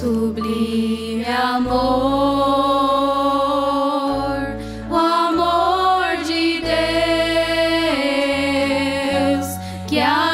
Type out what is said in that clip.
sublime amor, o amor de Deus que a